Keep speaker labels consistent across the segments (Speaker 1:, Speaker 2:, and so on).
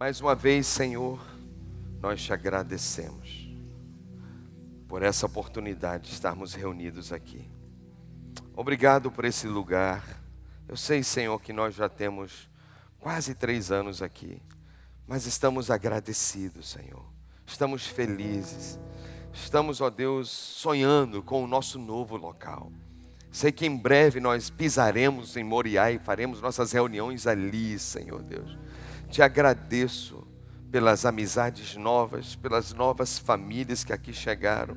Speaker 1: Mais uma vez, Senhor, nós te agradecemos por essa oportunidade de estarmos reunidos aqui. Obrigado por esse lugar. Eu sei, Senhor, que nós já temos quase três anos aqui, mas estamos agradecidos, Senhor. Estamos felizes. Estamos, ó Deus, sonhando com o nosso novo local. Sei que em breve nós pisaremos em Moriá e faremos nossas reuniões ali, Senhor Deus. Te agradeço pelas amizades novas, pelas novas famílias que aqui chegaram.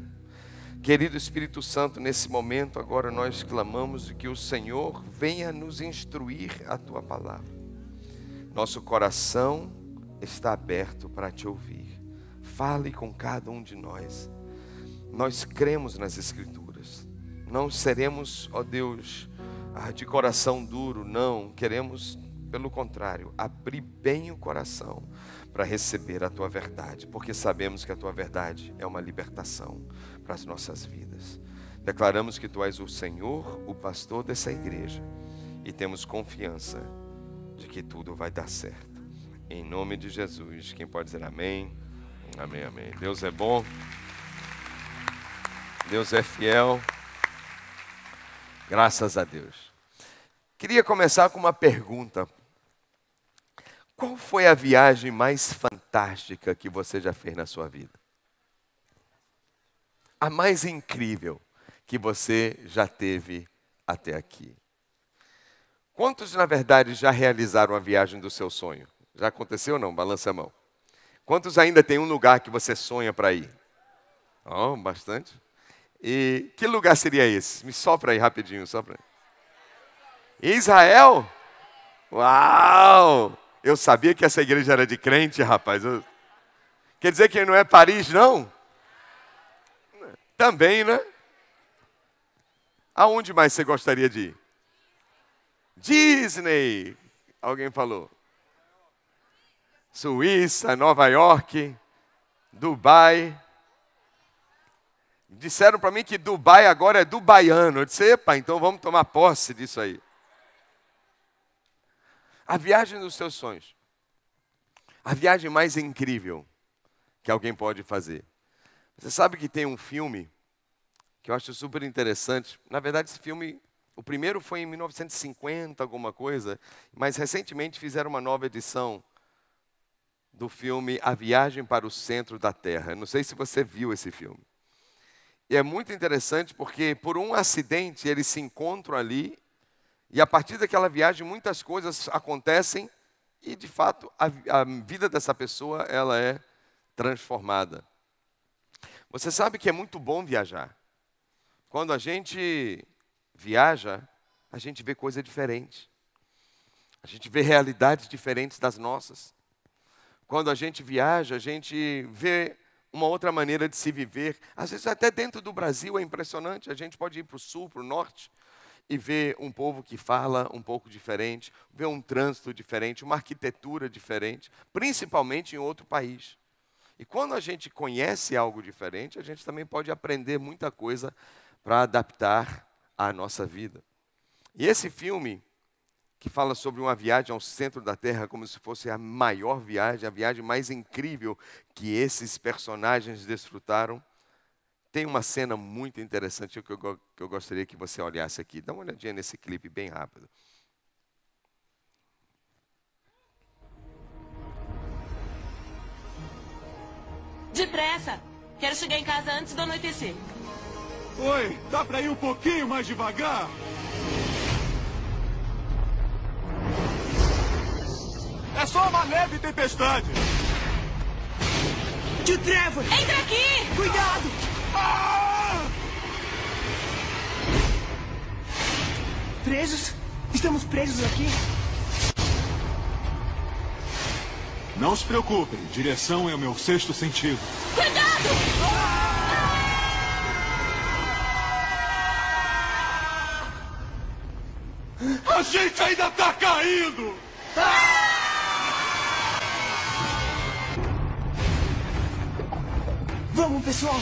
Speaker 1: Querido Espírito Santo, nesse momento agora nós clamamos que o Senhor venha nos instruir a tua palavra. Nosso coração está aberto para te ouvir. Fale com cada um de nós. Nós cremos nas Escrituras. Não seremos, ó Deus, ah, de coração duro, não. Queremos, pelo contrário, abrir bem o coração para receber a tua verdade, porque sabemos que a tua verdade é uma libertação para as nossas vidas. Declaramos que tu és o Senhor, o pastor dessa igreja, e temos confiança de que tudo vai dar certo. Em nome de Jesus, quem pode dizer amém? Amém, amém. Deus é bom. Deus é fiel. Graças a Deus. Queria começar com uma pergunta. Qual foi a viagem mais fantástica que você já fez na sua vida? A mais incrível que você já teve até aqui. Quantos, na verdade, já realizaram a viagem do seu sonho? Já aconteceu ou não? Balança a mão. Quantos ainda tem um lugar que você sonha para ir? Oh, bastante. E que lugar seria esse? Me sopra aí rapidinho, sopra. Israel? Uau! Eu sabia que essa igreja era de crente, rapaz. Eu... Quer dizer que não é Paris, não? Também, né? Aonde mais você gostaria de ir? Disney. Alguém falou. Suíça, Nova York, Dubai. Disseram para mim que Dubai agora é dubaiano. Eu disse, epa, então vamos tomar posse disso aí. A viagem dos seus sonhos. A viagem mais incrível que alguém pode fazer. Você sabe que tem um filme que eu acho super interessante. Na verdade, esse filme, o primeiro foi em 1950, alguma coisa, mas recentemente fizeram uma nova edição do filme A Viagem para o Centro da Terra. Não sei se você viu esse filme. E é muito interessante porque, por um acidente, eles se encontram ali, e a partir daquela viagem, muitas coisas acontecem, e de fato, a, a vida dessa pessoa ela é transformada. Você sabe que é muito bom viajar. Quando a gente viaja, a gente vê coisa diferente. A gente vê realidades diferentes das nossas. Quando a gente viaja, a gente vê uma outra maneira de se viver. Às vezes, até dentro do Brasil é impressionante. A gente pode ir para o sul, para o norte, e ver um povo que fala um pouco diferente, ver um trânsito diferente, uma arquitetura diferente, principalmente em outro país. E quando a gente conhece algo diferente, a gente também pode aprender muita coisa para adaptar à nossa vida. E esse filme, que fala sobre uma viagem ao centro da Terra como se fosse a maior viagem, a viagem mais incrível que esses personagens desfrutaram, tem uma cena muito interessante que eu, que eu gostaria que você olhasse aqui. Dá uma olhadinha nesse clipe bem rápido.
Speaker 2: Depressa! Quero chegar em casa antes do anoitecer.
Speaker 3: Oi, dá pra ir um pouquinho mais devagar? É só uma leve tempestade.
Speaker 4: Tio Trevor!
Speaker 2: Entra aqui!
Speaker 4: Cuidado! Presos? Estamos presos aqui?
Speaker 3: Não se preocupem, direção é o meu sexto sentido.
Speaker 2: Cuidado!
Speaker 3: A gente ainda tá caindo!
Speaker 4: Vamos, pessoal!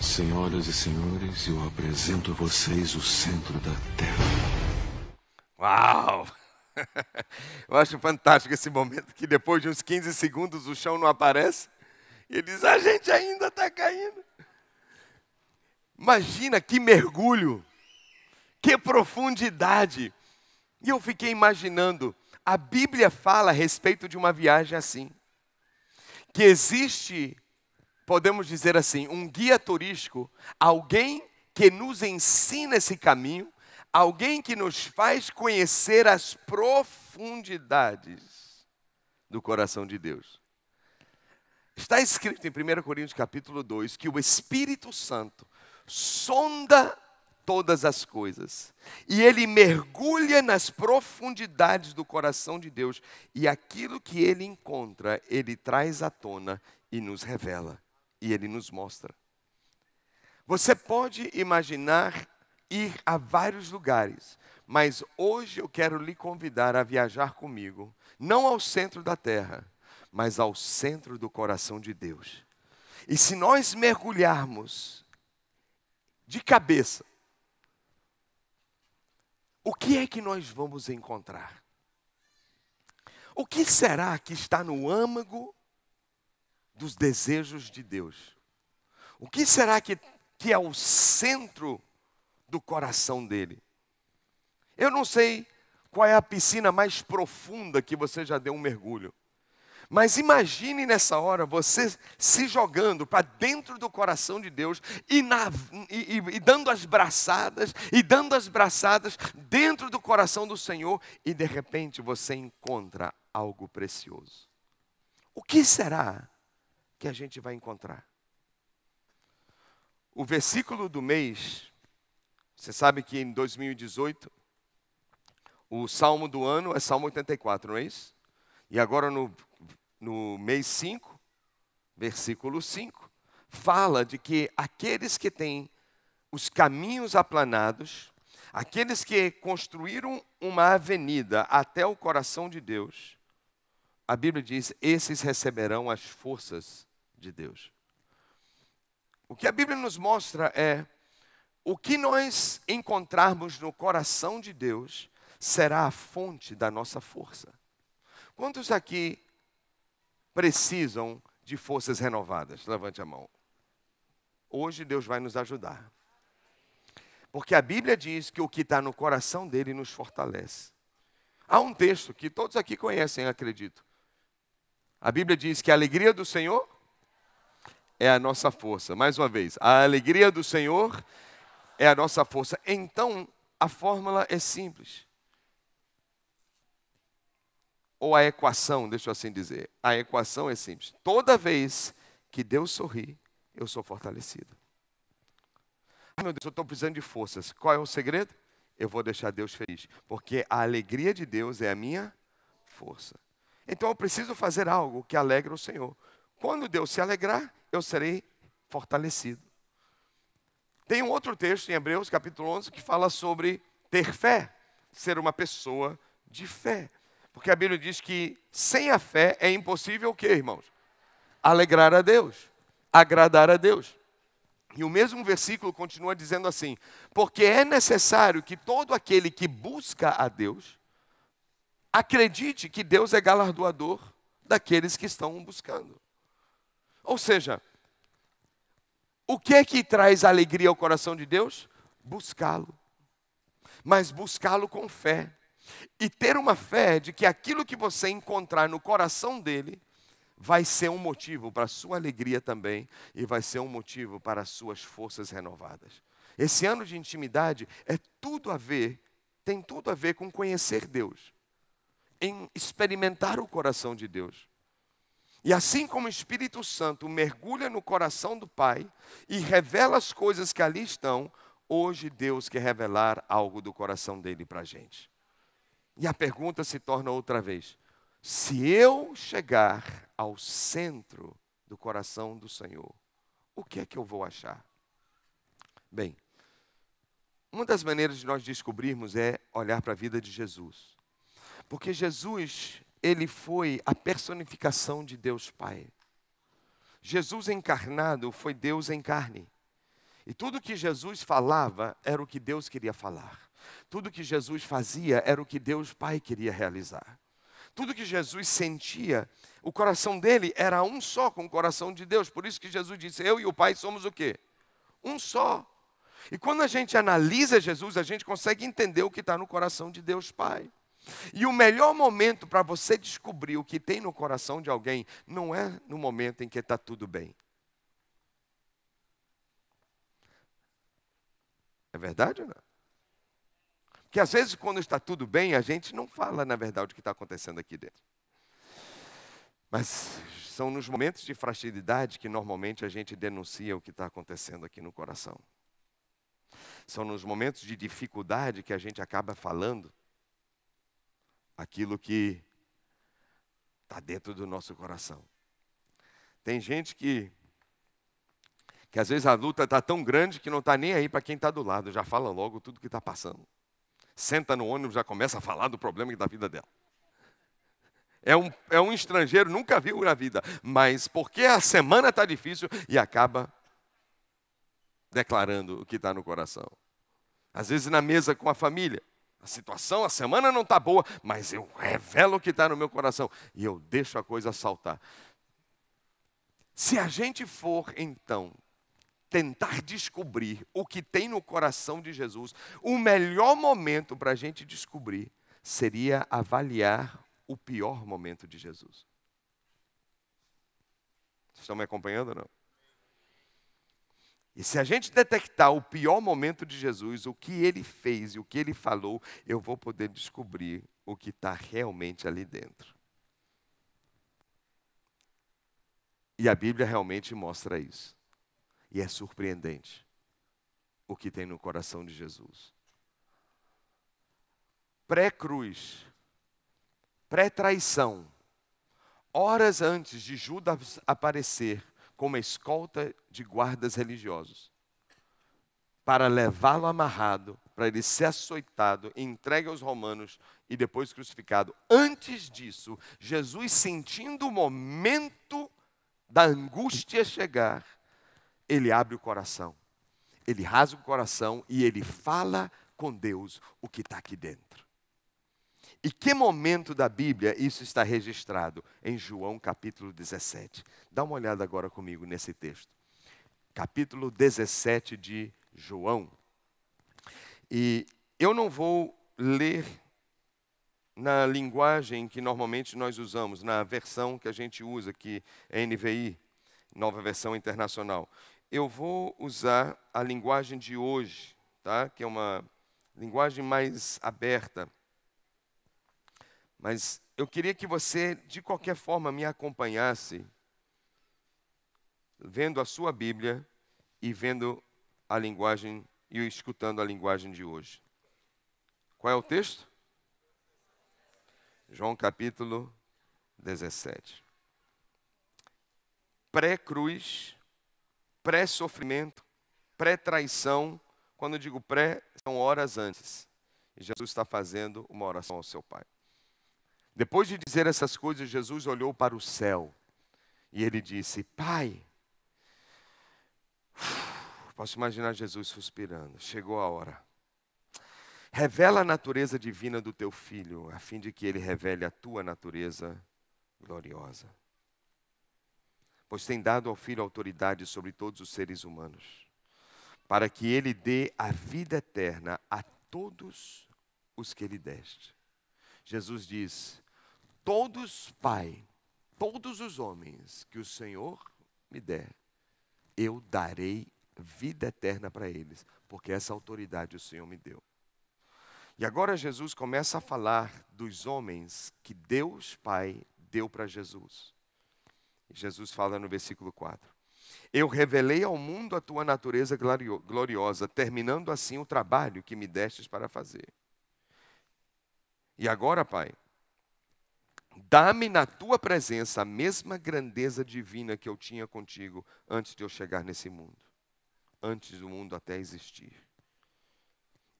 Speaker 5: Senhoras e senhores, eu apresento a vocês o centro da Terra.
Speaker 1: Uau! Eu acho fantástico esse momento que depois de uns 15 segundos o chão não aparece. E ele diz: a gente ainda está caindo. Imagina que mergulho, que profundidade. E eu fiquei imaginando, a Bíblia fala a respeito de uma viagem assim, que existe, podemos dizer assim, um guia turístico, alguém que nos ensina esse caminho, alguém que nos faz conhecer as profundidades do coração de Deus. Está escrito em 1 Coríntios capítulo 2 que o Espírito Santo sonda todas as coisas e ele mergulha nas profundidades do coração de Deus e aquilo que ele encontra, ele traz à tona e nos revela e ele nos mostra. Você pode imaginar ir a vários lugares, mas hoje eu quero lhe convidar a viajar comigo, não ao centro da terra, mas ao centro do coração de Deus. E se nós mergulharmos de cabeça, o que é que nós vamos encontrar? O que será que está no âmago dos desejos de Deus? O que será que, que é o centro do coração dele? Eu não sei qual é a piscina mais profunda que você já deu um mergulho. Mas imagine nessa hora você se jogando para dentro do coração de Deus e, na, e, e, e, dando as braçadas, e dando as braçadas dentro do coração do Senhor, e de repente você encontra algo precioso. O que será que a gente vai encontrar? O versículo do mês, você sabe que em 2018, o salmo do ano é Salmo 84, não é isso? E agora no no mês 5, versículo 5, fala de que aqueles que têm os caminhos aplanados, aqueles que construíram uma avenida até o coração de Deus, a Bíblia diz: esses receberão as forças de Deus. O que a Bíblia nos mostra é o que nós encontrarmos no coração de Deus será a fonte da nossa força. Quantos aqui precisam de forças renovadas? Levante a mão. Hoje Deus vai nos ajudar. Porque a Bíblia diz que o que está no coração dele nos fortalece. Há um texto que todos aqui conhecem, acredito. A Bíblia diz que a alegria do Senhor é a nossa força. Mais uma vez, a alegria do Senhor é a nossa força. Então, a fórmula é simples ou a equação, deixa eu assim dizer. A equação é simples. Toda vez que Deus sorri, eu sou fortalecido. Meu Deus, eu estou precisando de forças. Qual é o segredo? Eu vou deixar Deus feliz, porque a alegria de Deus é a minha força. Então eu preciso fazer algo que alegre o Senhor. Quando Deus se alegrar, eu serei fortalecido. Tem um outro texto em Hebreus, capítulo 11, que fala sobre ter fé, ser uma pessoa de fé. Porque a Bíblia diz que sem a fé é impossível o que, irmãos? Alegrar a Deus, agradar a Deus. E o mesmo versículo continua dizendo assim: porque é necessário que todo aquele que busca a Deus acredite que Deus é galardoador daqueles que estão buscando. Ou seja, o que é que traz alegria ao coração de Deus? Buscá-lo. Mas buscá-lo com fé. E ter uma fé de que aquilo que você encontrar no coração dele vai ser um motivo para a sua alegria também e vai ser um motivo para as suas forças renovadas. Esse ano de intimidade é tudo a ver, tem tudo a ver com conhecer Deus, em experimentar o coração de Deus. E assim como o Espírito Santo mergulha no coração do Pai e revela as coisas que ali estão, hoje Deus quer revelar algo do coração dele para a gente. E a pergunta se torna outra vez: se eu chegar ao centro do coração do Senhor, o que é que eu vou achar? Bem, uma das maneiras de nós descobrirmos é olhar para a vida de Jesus. Porque Jesus, ele foi a personificação de Deus Pai. Jesus encarnado foi Deus em carne. E tudo que Jesus falava era o que Deus queria falar. Tudo que Jesus fazia era o que Deus Pai queria realizar. Tudo que Jesus sentia, o coração dele era um só com o coração de Deus. Por isso que Jesus disse: Eu e o Pai somos o quê? Um só. E quando a gente analisa Jesus, a gente consegue entender o que está no coração de Deus Pai. E o melhor momento para você descobrir o que tem no coração de alguém não é no momento em que está tudo bem. É verdade ou não? Porque às vezes, quando está tudo bem, a gente não fala, na verdade, o que está acontecendo aqui dentro. Mas são nos momentos de fragilidade que normalmente a gente denuncia o que está acontecendo aqui no coração. São nos momentos de dificuldade que a gente acaba falando aquilo que está dentro do nosso coração. Tem gente que, que às vezes a luta está tão grande que não está nem aí para quem está do lado, já fala logo tudo que está passando. Senta no ônibus, já começa a falar do problema da vida dela. É um, é um estrangeiro, nunca viu na vida, mas porque a semana está difícil e acaba declarando o que está no coração. Às vezes na mesa com a família, a situação, a semana não está boa, mas eu revelo o que está no meu coração e eu deixo a coisa saltar. Se a gente for, então, tentar descobrir o que tem no coração de Jesus, o melhor momento para a gente descobrir seria avaliar o pior momento de Jesus. Vocês estão me acompanhando ou não? E se a gente detectar o pior momento de Jesus, o que ele fez e o que ele falou, eu vou poder descobrir o que está realmente ali dentro. E a Bíblia realmente mostra isso. E é surpreendente o que tem no coração de Jesus. Pré-cruz, pré-traição, horas antes de Judas aparecer como escolta de guardas religiosos, para levá-lo amarrado, para ele ser açoitado, entregue aos romanos e depois crucificado. Antes disso, Jesus sentindo o momento da angústia chegar, ele abre o coração, ele rasga o coração e ele fala com Deus o que está aqui dentro. E que momento da Bíblia isso está registrado? Em João capítulo 17. Dá uma olhada agora comigo nesse texto. Capítulo 17 de João. E eu não vou ler na linguagem que normalmente nós usamos, na versão que a gente usa, que é NVI, nova versão internacional. Eu vou usar a linguagem de hoje, tá? que é uma linguagem mais aberta mas eu queria que você, de qualquer forma, me acompanhasse, vendo a sua Bíblia e vendo a linguagem e escutando a linguagem de hoje. Qual é o texto? João capítulo 17. Pré-cruz, pré-sofrimento, pré-traição. Quando eu digo pré, são horas antes. E Jesus está fazendo uma oração ao seu Pai. Depois de dizer essas coisas, Jesus olhou para o céu e ele disse: Pai, posso imaginar Jesus suspirando, chegou a hora. Revela a natureza divina do teu filho, a fim de que ele revele a tua natureza gloriosa. Pois tem dado ao filho autoridade sobre todos os seres humanos, para que ele dê a vida eterna a todos os que lhe deste. Jesus diz: todos, Pai, todos os homens que o Senhor me der, eu darei vida eterna para eles, porque essa autoridade o Senhor me deu. E agora Jesus começa a falar dos homens que Deus Pai deu para Jesus. Jesus fala no versículo 4: Eu revelei ao mundo a tua natureza gloriosa, terminando assim o trabalho que me destes para fazer. E agora, Pai, Dá-me na tua presença a mesma grandeza divina que eu tinha contigo antes de eu chegar nesse mundo, antes do mundo até existir.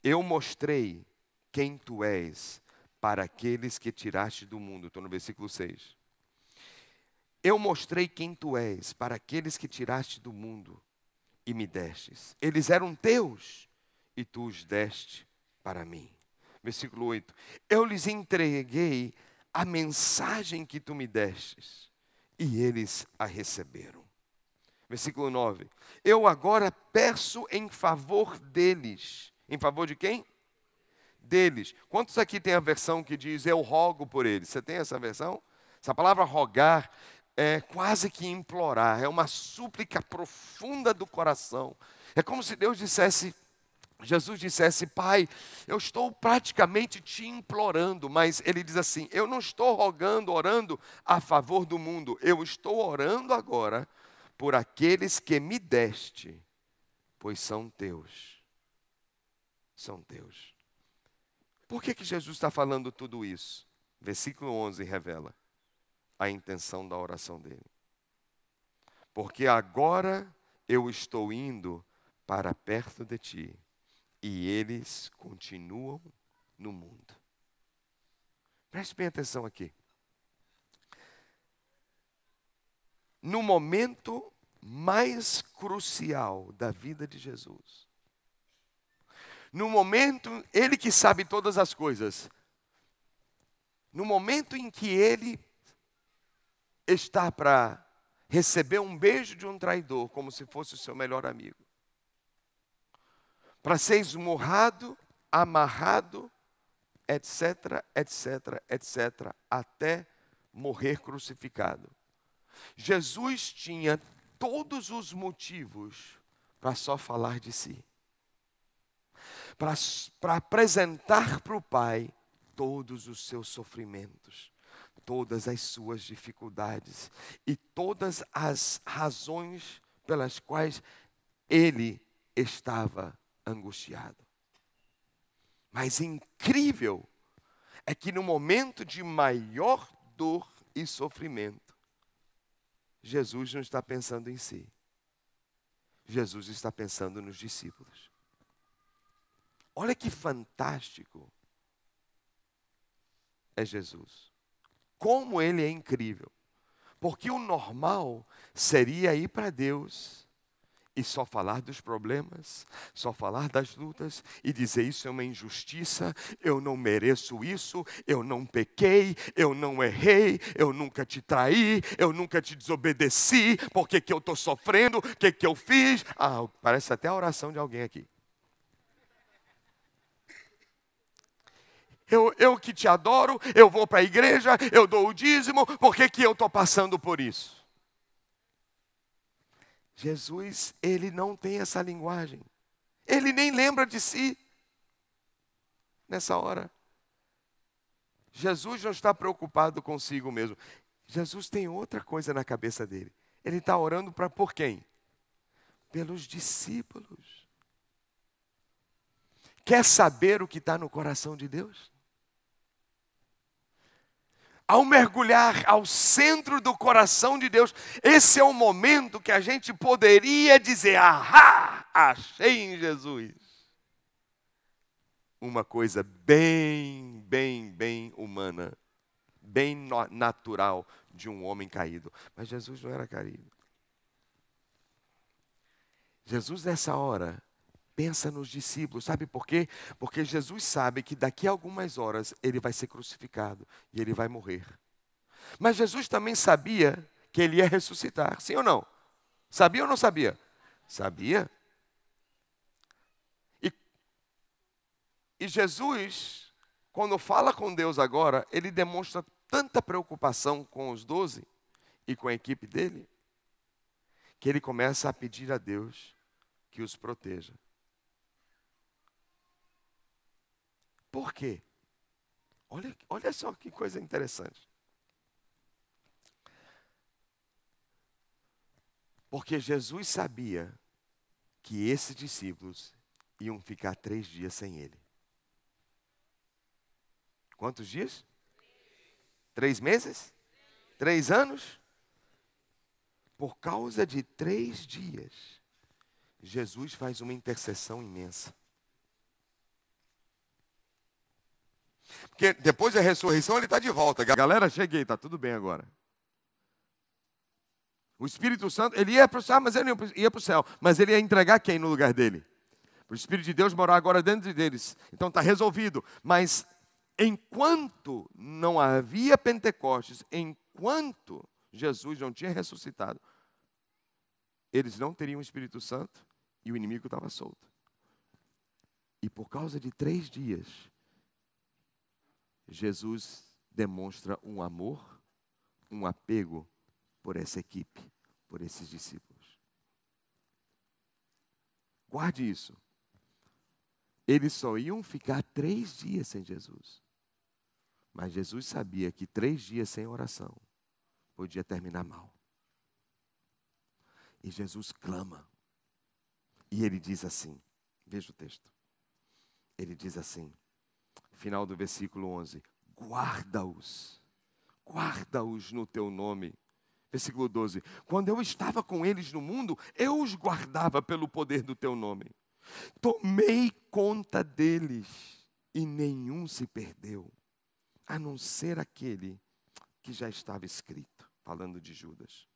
Speaker 1: Eu mostrei quem tu és para aqueles que tiraste do mundo. Estou no versículo 6. Eu mostrei quem tu és para aqueles que tiraste do mundo e me destes. Eles eram teus e tu os deste para mim. Versículo 8. Eu lhes entreguei a mensagem que tu me destes. E eles a receberam. Versículo 9. Eu agora peço em favor deles. Em favor de quem? Deles. Quantos aqui tem a versão que diz eu rogo por eles? Você tem essa versão? Essa palavra rogar é quase que implorar, é uma súplica profunda do coração. É como se Deus dissesse, Jesus dissesse, Pai, eu estou praticamente te implorando, mas Ele diz assim: Eu não estou rogando, orando a favor do mundo, eu estou orando agora por aqueles que me deste, pois são teus. São teus. Por que, que Jesus está falando tudo isso? Versículo 11 revela a intenção da oração dele. Porque agora eu estou indo para perto de ti e eles continuam no mundo. Preste bem atenção aqui. No momento mais crucial da vida de Jesus, no momento, ele que sabe todas as coisas, no momento em que ele está para receber um beijo de um traidor como se fosse o seu melhor amigo. Para ser esmurrado, amarrado, etc, etc, etc, até morrer crucificado. Jesus tinha todos os motivos para só falar de si. Para apresentar para o Pai todos os seus sofrimentos, todas as suas dificuldades e todas as razões pelas quais ele estava angustiado. Mas incrível é que no momento de maior dor e sofrimento, Jesus não está pensando em si. Jesus está pensando nos discípulos. Olha que fantástico é Jesus como ele é incrível. Porque o normal seria ir para Deus e só falar dos problemas, só falar das lutas e dizer isso é uma injustiça, eu não mereço isso, eu não pequei, eu não errei, eu nunca te traí, eu nunca te desobedeci, por que, que eu estou sofrendo, o que, que eu fiz? Ah, parece até a oração de alguém aqui. eu, eu que te adoro, eu vou para a igreja, eu dou o dízimo, por que, que eu estou passando por isso? Jesus, ele não tem essa linguagem. Ele nem lembra de si nessa hora. Jesus não está preocupado consigo mesmo. Jesus tem outra coisa na cabeça dele. Ele está orando para por quem? Pelos discípulos. Quer saber o que está no coração de Deus? Ao mergulhar ao centro do coração de Deus, esse é o momento que a gente poderia dizer: ahá, achei em Jesus. Uma coisa bem, bem, bem humana, bem natural de um homem caído. Mas Jesus não era caído. Jesus, nessa hora, pensa nos discípulos. Sabe por quê? Porque Jesus sabe que daqui a algumas horas ele vai ser crucificado e ele vai morrer. Mas Jesus também sabia que ele ia ressuscitar, sim ou não? Sabia ou não sabia? Sabia. E, e Jesus, quando fala com Deus agora, ele demonstra tanta preocupação com os doze e com a equipe dele, que ele começa a pedir a Deus que os proteja. Por quê? Olha, olha só que coisa interessante. Porque Jesus sabia que esses discípulos iam ficar três dias sem ele. Quantos dias? Três meses? Três anos? Por causa de três dias, Jesus faz uma intercessão imensa. Porque depois da ressurreição ele está de volta. Galera, cheguei, está tudo bem agora. O Espírito Santo, ele ia para o céu, mas ele ia para o céu. Mas ele ia entregar quem no lugar dele? O Espírito de Deus morar agora dentro deles. Então está resolvido. Mas enquanto não havia Pentecostes, enquanto Jesus não tinha ressuscitado, eles não teriam o Espírito Santo e o inimigo estava solto. E por causa de três dias, Jesus demonstra um amor, um apego por essa equipe, por esses discípulos. Guarde isso. Eles só iam ficar três dias sem Jesus. Mas Jesus sabia que três dias sem oração podia terminar mal. E Jesus clama. E ele diz assim: veja o texto. Ele diz assim, final do versículo 11: guarda-os, guarda-os no teu nome. Versículo 12: Quando eu estava com eles no mundo, eu os guardava pelo poder do teu nome. Tomei conta deles e nenhum se perdeu, a não ser aquele que já estava escrito, falando de Judas.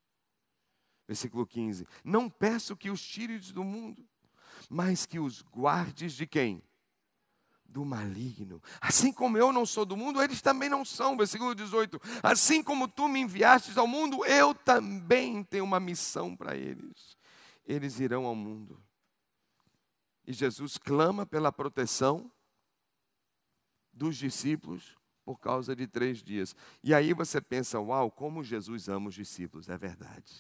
Speaker 1: Versículo 15: Não peço que os tires do mundo, mas que os guardes de quem? Do maligno. Assim como eu não sou do mundo, eles também não são. Versículo 18. Assim como tu me enviastes ao mundo, eu também tenho uma missão para eles. Eles irão ao mundo. E Jesus clama pela proteção dos discípulos por causa de três dias. E aí você pensa, uau, como Jesus ama os discípulos, é verdade.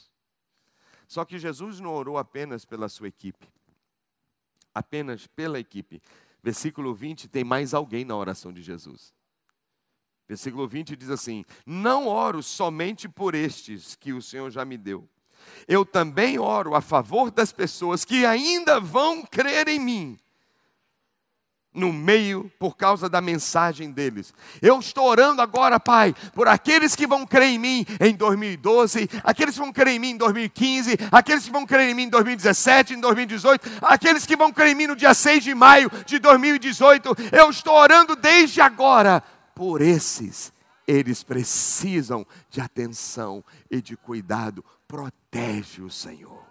Speaker 1: Só que Jesus não orou apenas pela sua equipe, apenas pela equipe. Versículo 20 tem mais alguém na oração de Jesus. Versículo 20 diz assim: Não oro somente por estes que o Senhor já me deu. Eu também oro a favor das pessoas que ainda vão crer em mim no meio por causa da mensagem deles. Eu estou orando agora, Pai, por aqueles que vão crer em mim em 2012, aqueles que vão crer em mim em 2015, aqueles que vão crer em mim em 2017, em 2018, aqueles que vão crer em mim no dia 6 de maio de 2018. Eu estou orando desde agora por esses. Eles precisam de atenção e de cuidado. Protege o Senhor.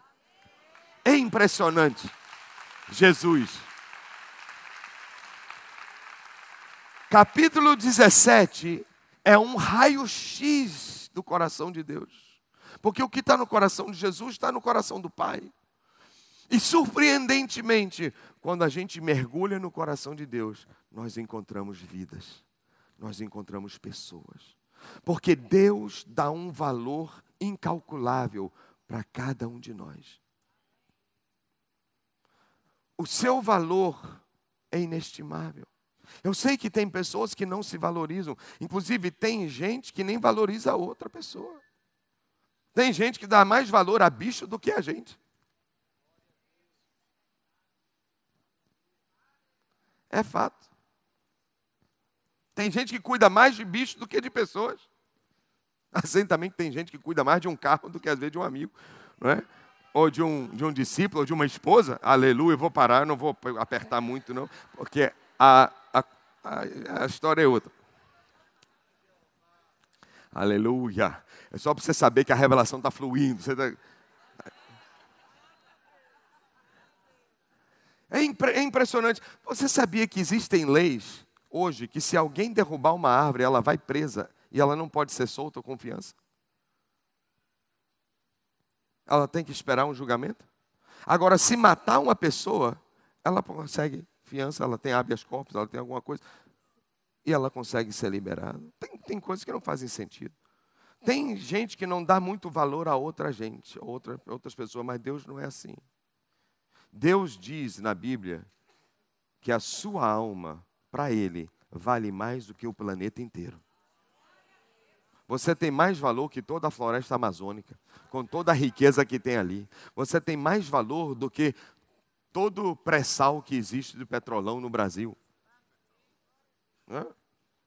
Speaker 1: É impressionante. Jesus Capítulo 17 é um raio-x do coração de Deus. Porque o que está no coração de Jesus está no coração do Pai. E surpreendentemente, quando a gente mergulha no coração de Deus, nós encontramos vidas, nós encontramos pessoas. Porque Deus dá um valor incalculável para cada um de nós. O seu valor é inestimável. Eu sei que tem pessoas que não se valorizam. Inclusive, tem gente que nem valoriza a outra pessoa. Tem gente que dá mais valor a bicho do que a gente. É fato. Tem gente que cuida mais de bicho do que de pessoas. Assim também tem gente que cuida mais de um carro do que às vezes de um amigo, não é? Ou de um, de um discípulo, ou de uma esposa. Aleluia, eu vou parar, não vou apertar muito, não, porque a, a, a história é outra. Aleluia. É só para você saber que a revelação está fluindo. Tá... É, impre... é impressionante. Você sabia que existem leis hoje que se alguém derrubar uma árvore, ela vai presa e ela não pode ser solta ou confiança? Ela tem que esperar um julgamento? Agora, se matar uma pessoa, ela consegue ela tem habeas corpus, ela tem alguma coisa, e ela consegue ser liberada. Tem, tem coisas que não fazem sentido. Tem gente que não dá muito valor a outra gente, outra, outras pessoas, mas Deus não é assim. Deus diz na Bíblia que a sua alma, para Ele, vale mais do que o planeta inteiro. Você tem mais valor que toda a floresta amazônica, com toda a riqueza que tem ali. Você tem mais valor do que todo pré-sal que existe do petrolão no Brasil.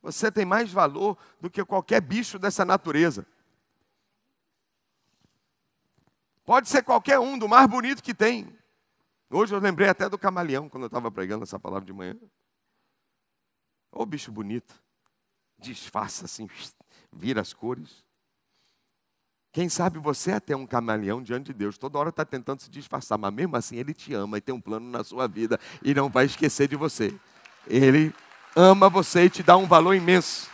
Speaker 1: Você tem mais valor do que qualquer bicho dessa natureza. Pode ser qualquer um, do mais bonito que tem. Hoje eu lembrei até do camaleão, quando eu estava pregando essa palavra de manhã. Ô bicho bonito. Disfarça assim, vira as cores. Quem sabe você é até um camaleão diante de Deus, toda hora está tentando se disfarçar, mas mesmo assim Ele te ama e tem um plano na sua vida e não vai esquecer de você. Ele ama você e te dá um valor imenso.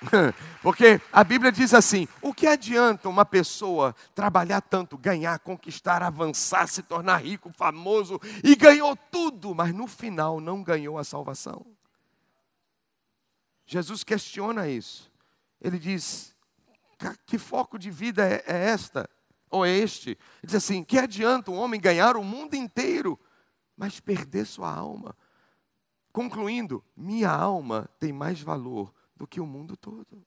Speaker 1: Porque a Bíblia diz assim: o que adianta uma pessoa trabalhar tanto, ganhar, conquistar, avançar, se tornar rico, famoso e ganhou tudo, mas no final não ganhou a salvação? Jesus questiona isso. Ele diz: que foco de vida é, é esta? Ou é este? Diz assim: que adianta um homem ganhar o mundo inteiro, mas perder sua alma? Concluindo, minha alma tem mais valor do que o mundo todo.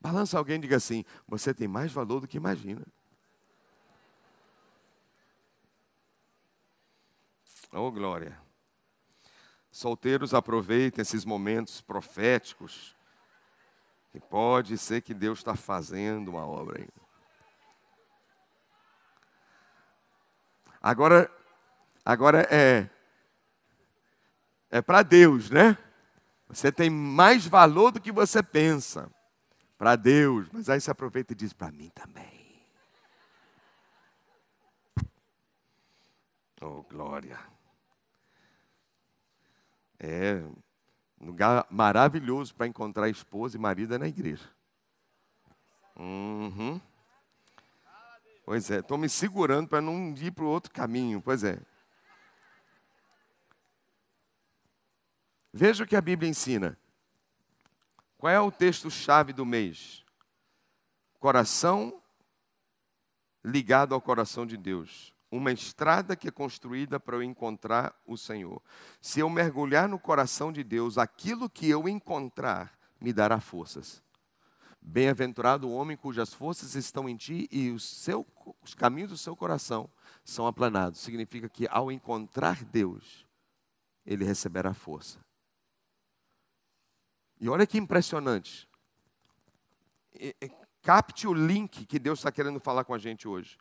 Speaker 1: Balança alguém e diga assim: você tem mais valor do que imagina. Oh, glória. Solteiros, aproveitem esses momentos proféticos. E pode ser que Deus está fazendo uma obra ainda. Agora, agora é é para Deus, né? Você tem mais valor do que você pensa. Para Deus. Mas aí você aproveita e diz: para mim também. Oh, glória. É um lugar maravilhoso para encontrar esposa e marido é na igreja. Uhum. Pois é, estou me segurando para não ir para o outro caminho. Pois é. Veja o que a Bíblia ensina. Qual é o texto-chave do mês? Coração ligado ao coração de Deus. Uma estrada que é construída para eu encontrar o Senhor. Se eu mergulhar no coração de Deus, aquilo que eu encontrar me dará forças. Bem-aventurado o homem cujas forças estão em ti e seu, os caminhos do seu coração são aplanados. Significa que ao encontrar Deus, ele receberá força. E olha que impressionante. Capte o link que Deus está querendo falar com a gente hoje.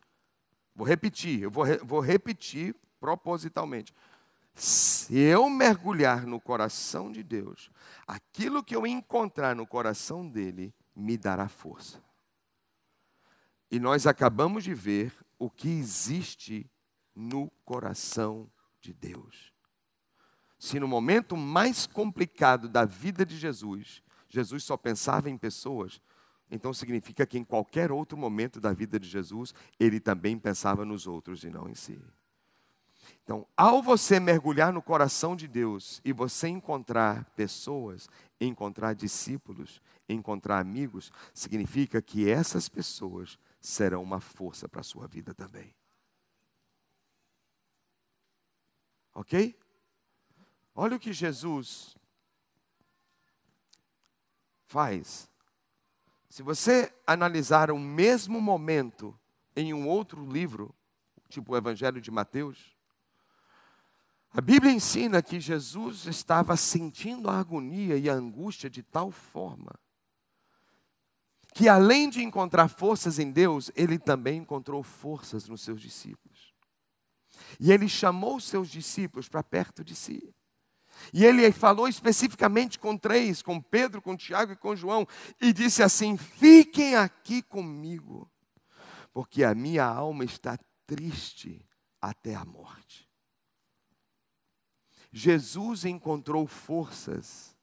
Speaker 1: Vou repetir, eu vou, re, vou repetir propositalmente. Se eu mergulhar no coração de Deus, aquilo que eu encontrar no coração dele me dará força. E nós acabamos de ver o que existe no coração de Deus. Se no momento mais complicado da vida de Jesus, Jesus só pensava em pessoas, então significa que em qualquer outro momento da vida de Jesus, ele também pensava nos outros e não em si. Então, ao você mergulhar no coração de Deus e você encontrar pessoas, encontrar discípulos, encontrar amigos, significa que essas pessoas serão uma força para a sua vida também. Ok? Olha o que Jesus faz. Se você analisar o mesmo momento em um outro livro, tipo o Evangelho de Mateus, a Bíblia ensina que Jesus estava sentindo a agonia e a angústia de tal forma que, além de encontrar forças em Deus, ele também encontrou forças nos seus discípulos. E ele chamou seus discípulos para perto de si. E ele falou especificamente com três, com Pedro, com Tiago e com João, e disse assim: Fiquem aqui comigo, porque a minha alma está triste até a morte. Jesus encontrou forças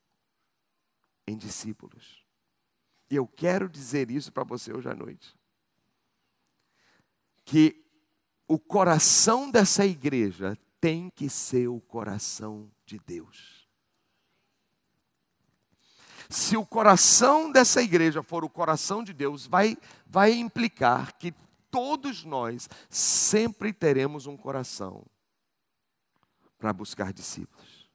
Speaker 1: em discípulos. E eu quero dizer isso para você hoje à noite. Que o coração dessa igreja tem que ser o coração de Deus. Se o coração dessa igreja for o coração de Deus, vai, vai implicar que todos nós sempre teremos um coração para buscar discípulos,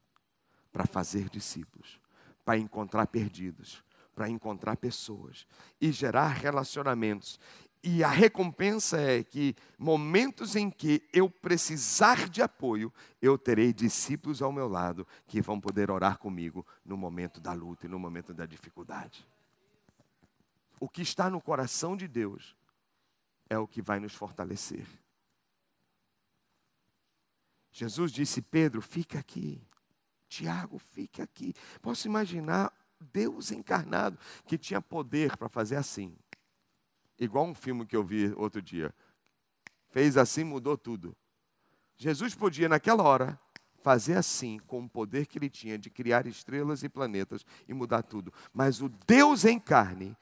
Speaker 1: para fazer discípulos, para encontrar perdidos, para encontrar pessoas e gerar relacionamentos e a recompensa é que, momentos em que eu precisar de apoio, eu terei discípulos ao meu lado que vão poder orar comigo no momento da luta e no momento da dificuldade. O que está no coração de Deus é o que vai nos fortalecer. Jesus disse: Pedro, fica aqui. Tiago, fica aqui. Posso imaginar Deus encarnado que tinha poder para fazer assim. Igual um filme que eu vi outro dia. Fez assim, mudou tudo. Jesus podia, naquela hora, fazer assim com o poder que ele tinha de criar estrelas e planetas e mudar tudo. Mas o Deus em carne,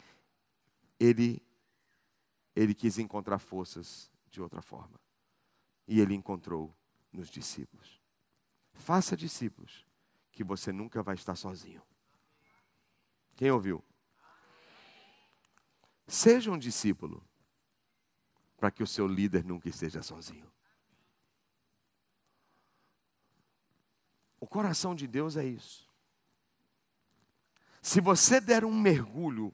Speaker 1: ele ele quis encontrar forças de outra forma. E ele encontrou nos discípulos. Faça discípulos, que você nunca vai estar sozinho. Quem ouviu? Seja um discípulo, para que o seu líder nunca esteja sozinho. O coração de Deus é isso. Se você der um mergulho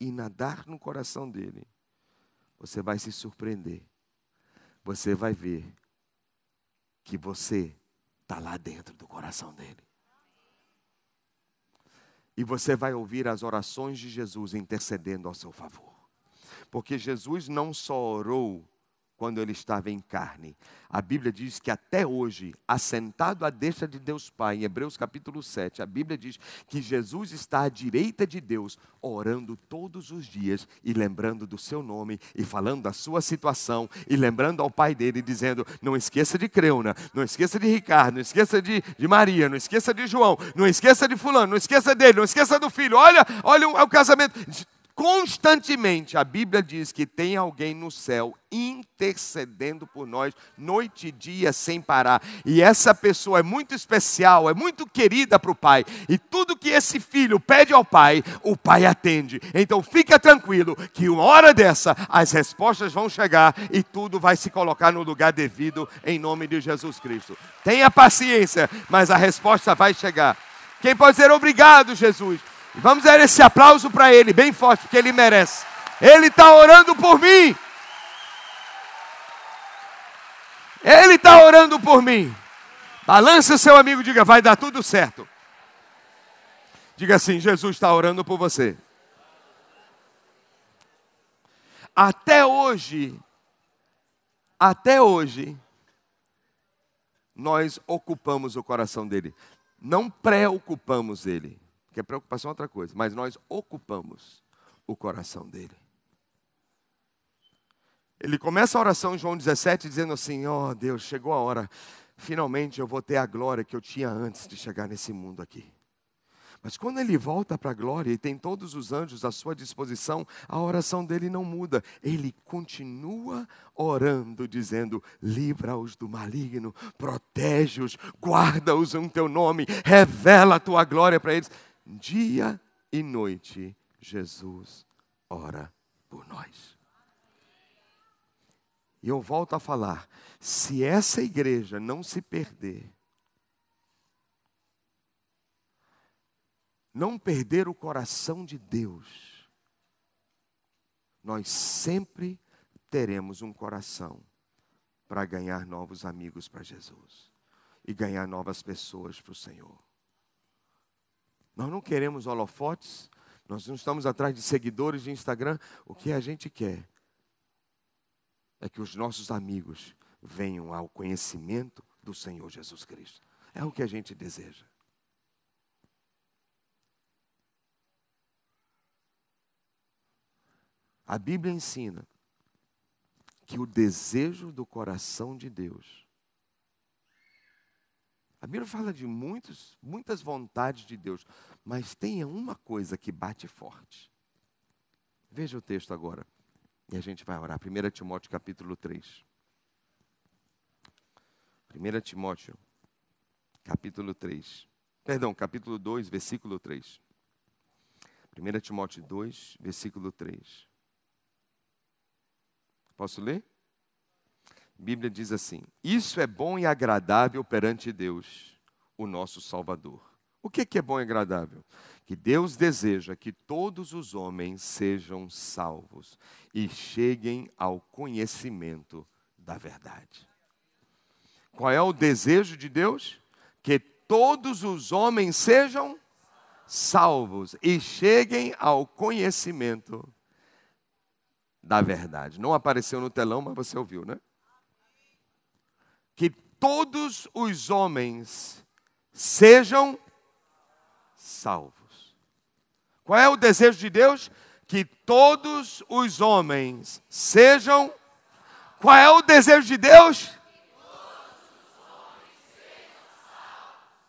Speaker 1: e nadar no coração dele, você vai se surpreender. Você vai ver que você está lá dentro do coração dele. E você vai ouvir as orações de Jesus intercedendo ao seu favor. Porque Jesus não só orou quando ele estava em carne. A Bíblia diz que até hoje, assentado à destra de Deus Pai, em Hebreus capítulo 7, a Bíblia diz que Jesus está à direita de Deus, orando todos os dias e lembrando do seu nome e falando da sua situação e lembrando ao Pai dele, dizendo: Não esqueça de Creuna, não esqueça de Ricardo, não esqueça de, de Maria, não esqueça de João, não esqueça de Fulano, não esqueça dele, não esqueça do filho. Olha, olha o casamento constantemente a Bíblia diz que tem alguém no céu intercedendo por nós noite e dia sem parar. E essa pessoa é muito especial, é muito querida para o pai. E tudo que esse filho pede ao pai, o pai atende. Então fica tranquilo que uma hora dessa as respostas vão chegar e tudo vai se colocar no lugar devido em nome de Jesus Cristo. Tenha paciência, mas a resposta vai chegar. Quem pode dizer obrigado, Jesus? Vamos dar esse aplauso para ele, bem forte, porque ele merece. Ele está orando por mim. Ele está orando por mim. Balance o seu amigo, diga, vai dar tudo certo. Diga assim: Jesus está orando por você. Até hoje, até hoje, nós ocupamos o coração dele. Não preocupamos ele. Porque a preocupação é outra coisa, mas nós ocupamos o coração dele. Ele começa a oração em João 17 dizendo assim: Ó oh, Deus, chegou a hora, finalmente eu vou ter a glória que eu tinha antes de chegar nesse mundo aqui. Mas quando ele volta para a glória e tem todos os anjos à sua disposição, a oração dele não muda. Ele continua orando, dizendo: livra-os do maligno, protege-os, guarda-os em teu nome, revela a tua glória para eles dia e noite, Jesus ora por nós. E eu volto a falar: se essa igreja não se perder, não perder o coração de Deus, nós sempre teremos um coração para ganhar novos amigos para Jesus e ganhar novas pessoas para o Senhor. Nós não queremos holofotes, nós não estamos atrás de seguidores de Instagram. O que a gente quer é que os nossos amigos venham ao conhecimento do Senhor Jesus Cristo. É o que a gente deseja. A Bíblia ensina que o desejo do coração de Deus a Bíblia fala de muitos, muitas vontades de Deus, mas tem uma coisa que bate forte. Veja o texto agora. E a gente vai orar. 1 Timóteo capítulo 3. 1 Timóteo capítulo 3. Perdão, capítulo 2, versículo 3. 1 Timóteo 2, versículo 3. Posso ler? Bíblia diz assim: Isso é bom e agradável perante Deus, o nosso Salvador. O que é bom e agradável? Que Deus deseja que todos os homens sejam salvos e cheguem ao conhecimento da verdade. Qual é o desejo de Deus? Que todos os homens sejam salvos e cheguem ao conhecimento da verdade. Não apareceu no telão, mas você ouviu, né? que todos os homens sejam salvos. Qual é o desejo de Deus? Que todos os homens sejam. Qual é o desejo de Deus?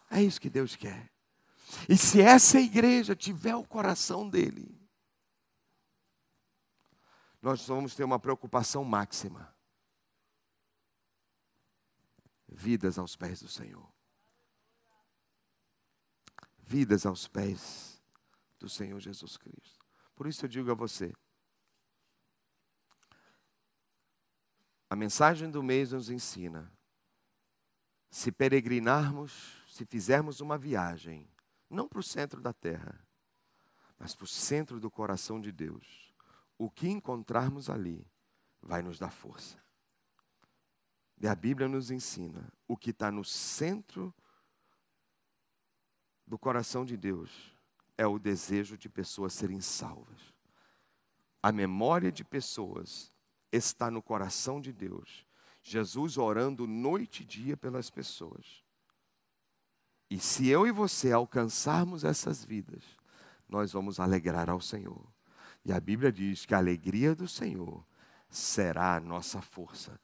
Speaker 1: É isso que Deus quer. E se essa igreja tiver o coração dele, nós vamos ter uma preocupação máxima Vidas aos pés do Senhor. Vidas aos pés do Senhor Jesus Cristo. Por isso eu digo a você, a mensagem do mês nos ensina: se peregrinarmos, se fizermos uma viagem, não para o centro da terra, mas para o centro do coração de Deus, o que encontrarmos ali vai nos dar força. E a Bíblia nos ensina o que está no centro do coração de Deus é o desejo de pessoas serem salvas. A memória de pessoas está no coração de Deus. Jesus orando noite e dia pelas pessoas. E se eu e você alcançarmos essas vidas, nós vamos alegrar ao Senhor. E a Bíblia diz que a alegria do Senhor será a nossa força.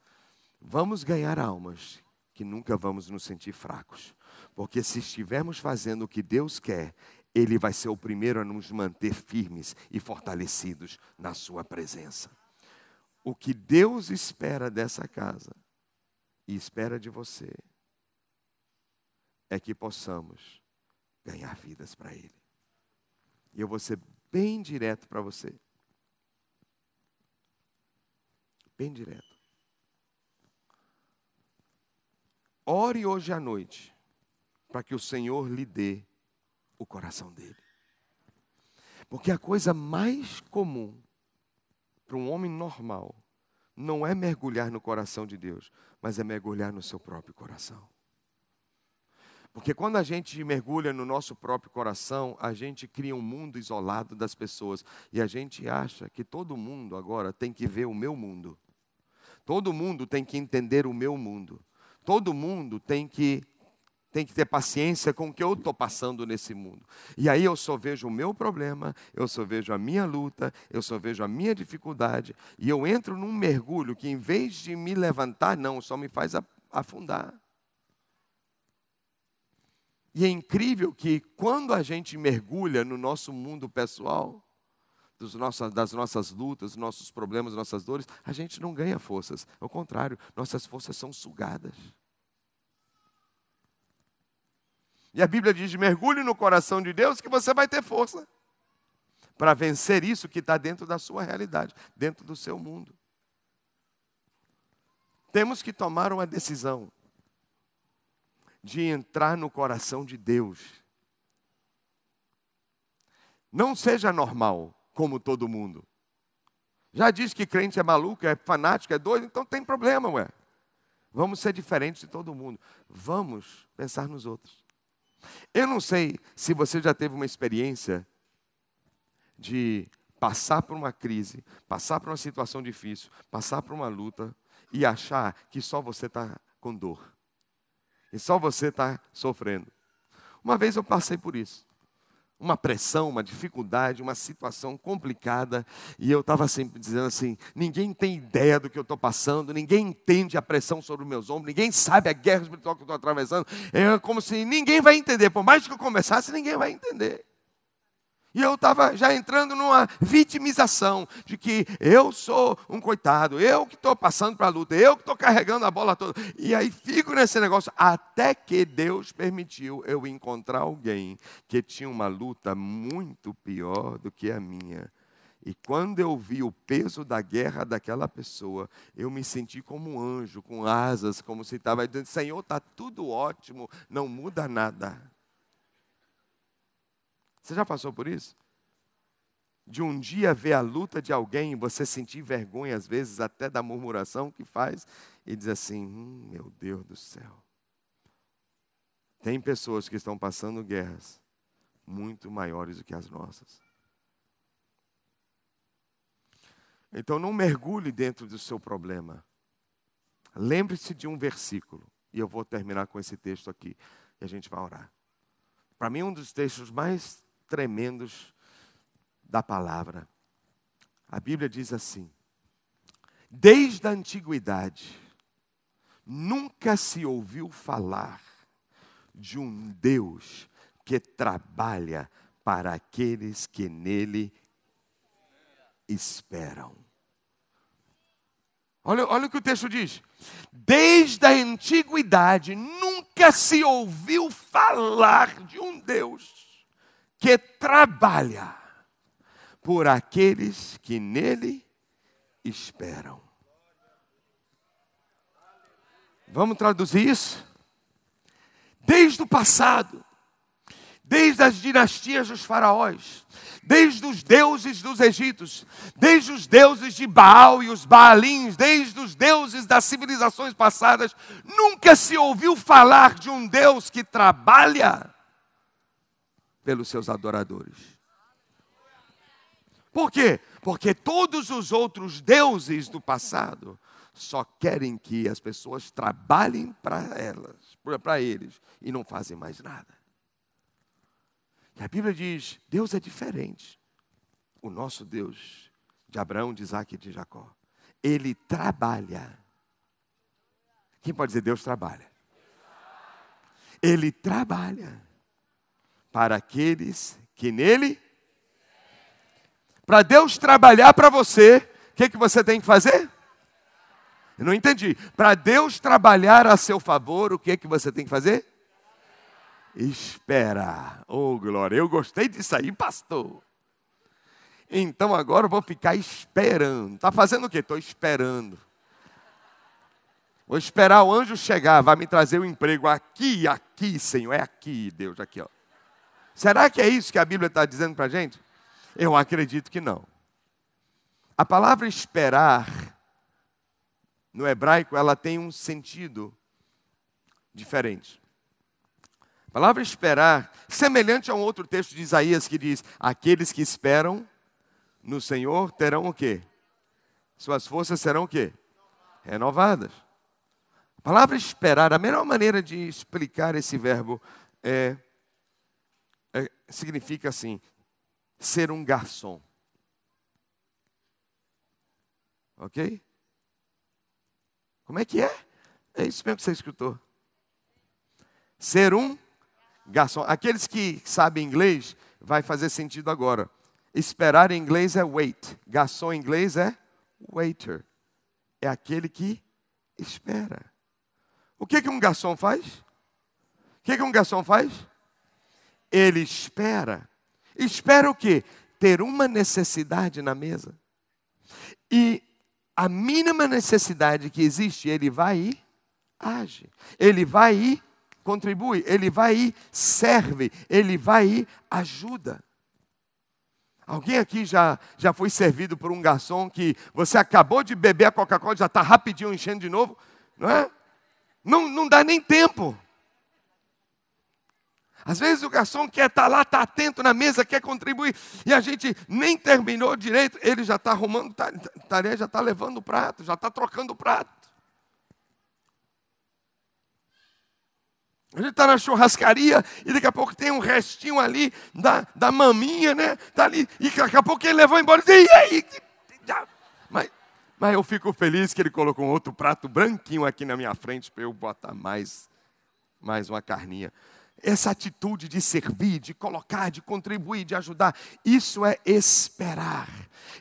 Speaker 1: Vamos ganhar almas que nunca vamos nos sentir fracos. Porque se estivermos fazendo o que Deus quer, Ele vai ser o primeiro a nos manter firmes e fortalecidos na Sua presença. O que Deus espera dessa casa e espera de você é que possamos ganhar vidas para Ele. E eu vou ser bem direto para você. Bem direto. Ore hoje à noite para que o Senhor lhe dê o coração dele. Porque a coisa mais comum para um homem normal não é mergulhar no coração de Deus, mas é mergulhar no seu próprio coração. Porque quando a gente mergulha no nosso próprio coração, a gente cria um mundo isolado das pessoas. E a gente acha que todo mundo agora tem que ver o meu mundo. Todo mundo tem que entender o meu mundo. Todo mundo tem que tem que ter paciência com o que eu estou passando nesse mundo. E aí eu só vejo o meu problema, eu só vejo a minha luta, eu só vejo a minha dificuldade, e eu entro num mergulho que, em vez de me levantar, não, só me faz afundar. E é incrível que quando a gente mergulha no nosso mundo pessoal, nossas, das nossas lutas, nossos problemas, nossas dores, a gente não ganha forças. Ao contrário, nossas forças são sugadas. E a Bíblia diz: mergulhe no coração de Deus que você vai ter força para vencer isso que está dentro da sua realidade, dentro do seu mundo. Temos que tomar uma decisão de entrar no coração de Deus. Não seja normal, como todo mundo. Já diz que crente é maluco, é fanático, é doido, então tem problema, ué. Vamos ser diferentes de todo mundo. Vamos pensar nos outros. Eu não sei se você já teve uma experiência de passar por uma crise, passar por uma situação difícil, passar por uma luta e achar que só você está com dor. E só você está sofrendo. Uma vez eu passei por isso. Uma pressão, uma dificuldade, uma situação complicada, e eu estava sempre dizendo assim: ninguém tem ideia do que eu estou passando, ninguém entende a pressão sobre os meus ombros, ninguém sabe a guerra espiritual que eu estou atravessando. É como se ninguém vai entender, por mais que eu começasse, ninguém vai entender. E eu estava já entrando numa vitimização de que eu sou um coitado, eu que estou passando para a luta, eu que estou carregando a bola toda. E aí fico nesse negócio, até que Deus permitiu eu encontrar alguém que tinha uma luta muito pior do que a minha. E quando eu vi o peso da guerra daquela pessoa, eu me senti como um anjo, com asas, como se estava dizendo: Senhor, está tudo ótimo, não muda nada. Você já passou por isso? De um dia ver a luta de alguém e você sentir vergonha, às vezes até da murmuração que faz, e dizer assim: hum, meu Deus do céu. Tem pessoas que estão passando guerras muito maiores do que as nossas. Então não mergulhe dentro do seu problema. Lembre-se de um versículo, e eu vou terminar com esse texto aqui, e a gente vai orar. Para mim, um dos textos mais tremendos da palavra. A Bíblia diz assim: desde a antiguidade, nunca se ouviu falar de um Deus que trabalha para aqueles que nele esperam. Olha, olha o que o texto diz. Desde a antiguidade nunca se ouviu falar de um Deus que trabalha por aqueles que nele esperam. Vamos traduzir isso? Desde o passado, desde as dinastias dos faraós, desde os deuses dos egípcios, desde os deuses de Baal e os Baalins, desde os deuses das civilizações passadas, nunca se ouviu falar de um Deus que trabalha pelos seus adoradores. Por quê? Porque todos os outros deuses do passado só querem que as pessoas trabalhem para elas, para eles, e não fazem mais nada. E a Bíblia diz: Deus é diferente. O nosso Deus, de Abraão, de Isaac e de Jacó, ele trabalha. Quem pode dizer Deus trabalha? Ele trabalha para aqueles que nele. Para Deus trabalhar para você, o que, que você tem que fazer? Eu não entendi. Para Deus trabalhar a seu favor, o que, que você tem que fazer? Espera. Oh, glória. Eu gostei disso aí, pastor. Então agora eu vou ficar esperando. Está fazendo o quê? Estou esperando. Vou esperar o anjo chegar, vai me trazer o um emprego aqui, aqui, Senhor. É aqui, Deus, aqui, ó. Será que é isso que a Bíblia está dizendo para a gente? Eu acredito que não. A palavra esperar, no hebraico, ela tem um sentido diferente. A palavra esperar, semelhante a um outro texto de Isaías que diz: Aqueles que esperam no Senhor terão o quê? Suas forças serão o quê? Renovadas. A palavra esperar, a melhor maneira de explicar esse verbo é significa assim: ser um garçom. Ok? Como é que é? É isso mesmo que você escutou. Ser um garçom. Aqueles que sabem inglês, vai fazer sentido agora. Esperar em inglês é wait. Garçom em inglês é waiter. É aquele que espera. O que, que um garçom faz? O que, que um garçom faz? Ele espera. Espera o quê? Ter uma necessidade na mesa. E a mínima necessidade que existe, ele vai e age. Ele vai e contribui. Ele vai e serve. Ele vai e ajuda. Alguém aqui já, já foi servido por um garçom que você acabou de beber a Coca-Cola, já está rapidinho enchendo de novo? Não é? Não, não dá nem tempo. Às vezes o garçom quer estar tá lá, está atento na mesa, quer contribuir, e a gente nem terminou direito, ele já está arrumando tarefa, já está levando o prato, já está trocando o prato. A gente está na churrascaria e daqui a pouco tem um restinho ali da, da maminha, né? Está ali, e daqui a pouco ele levou embora. E aí? Mas, mas eu fico feliz que ele colocou um outro prato branquinho aqui na minha frente para eu botar mais, mais uma carninha essa atitude de servir, de colocar, de contribuir, de ajudar, isso é esperar.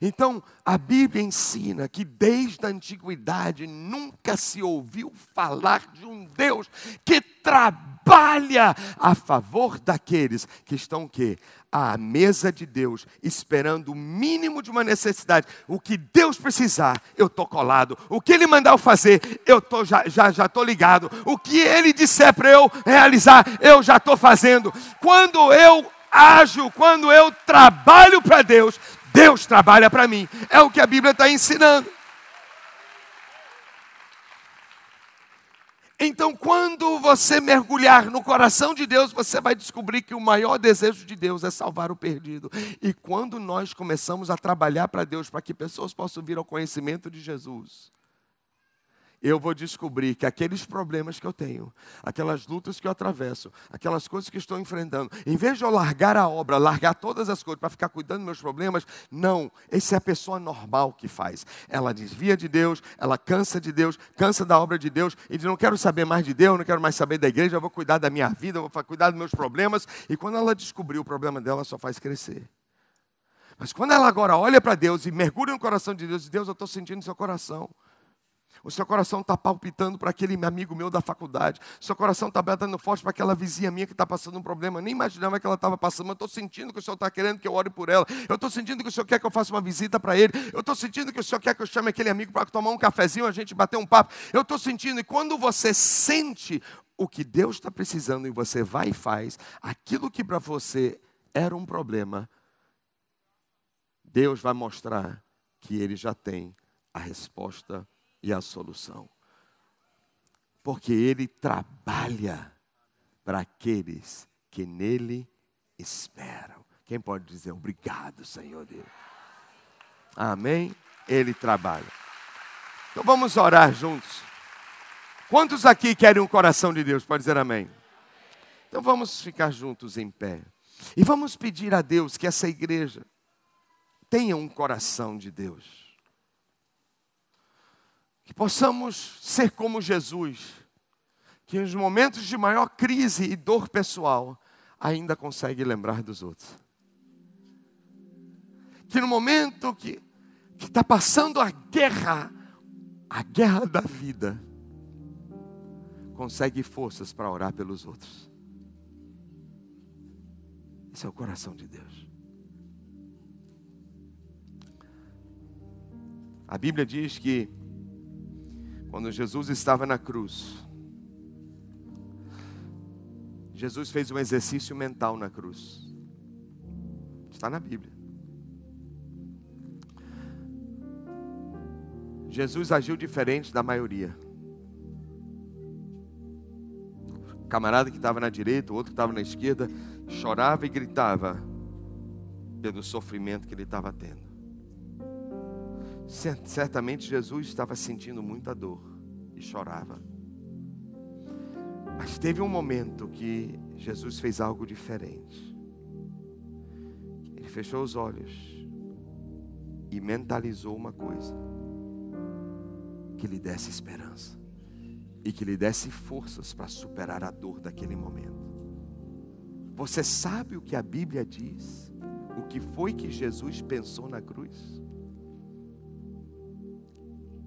Speaker 1: Então, a Bíblia ensina que desde a antiguidade nunca se ouviu falar de um Deus que trabalha a favor daqueles que estão que à mesa de Deus, esperando o mínimo de uma necessidade. O que Deus precisar, eu estou colado. O que Ele mandar eu fazer, eu tô, já estou já, já tô ligado. O que Ele disser para eu realizar, eu já estou fazendo. Quando eu ajo, quando eu trabalho para Deus, Deus trabalha para mim. É o que a Bíblia está ensinando. Então, quando você mergulhar no coração de Deus, você vai descobrir que o maior desejo de Deus é salvar o perdido. E quando nós começamos a trabalhar para Deus, para que pessoas possam vir ao conhecimento de Jesus, eu vou descobrir que aqueles problemas que eu tenho, aquelas lutas que eu atravesso, aquelas coisas que estou enfrentando, em vez de eu largar a obra, largar todas as coisas para ficar cuidando dos meus problemas, não, essa é a pessoa normal que faz. Ela desvia de Deus, ela cansa de Deus, cansa da obra de Deus, e diz: não quero saber mais de Deus, não quero mais saber da igreja, eu vou cuidar da minha vida, eu vou cuidar dos meus problemas, e quando ela descobrir o problema dela, só faz crescer. Mas quando ela agora olha para Deus e mergulha no coração de Deus, Deus, eu estou sentindo seu coração. O seu coração está palpitando para aquele amigo meu da faculdade. O seu coração está batendo forte para aquela vizinha minha que está passando um problema. Nem imaginava que ela estava passando, mas estou sentindo que o Senhor está querendo que eu ore por ela. Eu estou sentindo que o Senhor quer que eu faça uma visita para ele. Eu estou sentindo que o Senhor quer que eu chame aquele amigo para tomar um cafezinho, a gente bater um papo. Eu estou sentindo, e quando você sente o que Deus está precisando e você vai e faz, aquilo que para você era um problema, Deus vai mostrar que Ele já tem a resposta e a solução. Porque Ele trabalha para aqueles que nele esperam. Quem pode dizer obrigado, Senhor Deus? Amém? Ele trabalha. Então vamos orar juntos. Quantos aqui querem um coração de Deus? Pode dizer amém. Então vamos ficar juntos em pé. E vamos pedir a Deus que essa igreja tenha um coração de Deus. Que possamos ser como Jesus, que nos momentos de maior crise e dor pessoal, ainda consegue lembrar dos outros. Que no momento que está passando a guerra, a guerra da vida, consegue forças para orar pelos outros. Esse é o coração de Deus. A Bíblia diz que quando Jesus estava na cruz, Jesus fez um exercício mental na cruz. Está na Bíblia. Jesus agiu diferente da maioria. O camarada que estava na direita, o outro que estava na esquerda, chorava e gritava pelo sofrimento que ele estava tendo. Certamente Jesus estava sentindo muita dor e chorava. Mas teve um momento que Jesus fez algo diferente. Ele fechou os olhos e mentalizou uma coisa: que lhe desse esperança e que lhe desse forças para superar a dor daquele momento. Você sabe o que a Bíblia diz? O que foi que Jesus pensou na cruz?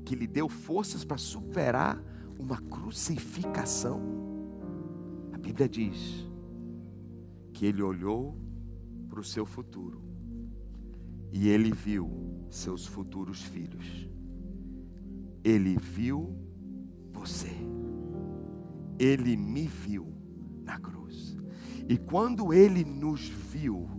Speaker 1: Que lhe deu forças para superar uma crucificação. A Bíblia diz que ele olhou para o seu futuro e ele viu seus futuros filhos. Ele viu você. Ele me viu na cruz. E quando ele nos viu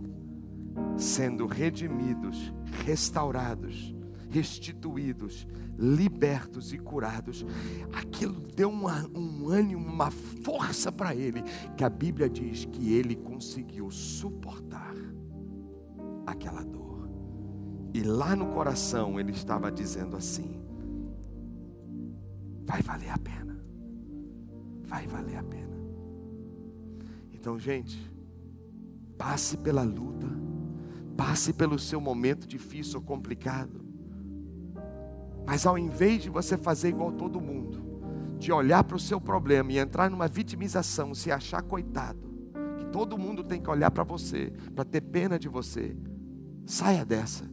Speaker 1: sendo redimidos, restaurados, restituídos, libertos e curados. Aquilo deu uma, um ânimo, uma força para ele, que a Bíblia diz que ele conseguiu suportar aquela dor. E lá no coração ele estava dizendo assim: vai valer a pena, vai valer a pena. Então, gente, passe pela luta, passe pelo seu momento difícil ou complicado mas ao invés de você fazer igual todo mundo, de olhar para o seu problema e entrar numa vitimização, se achar coitado, que todo mundo tem que olhar para você, para ter pena de você, saia dessa.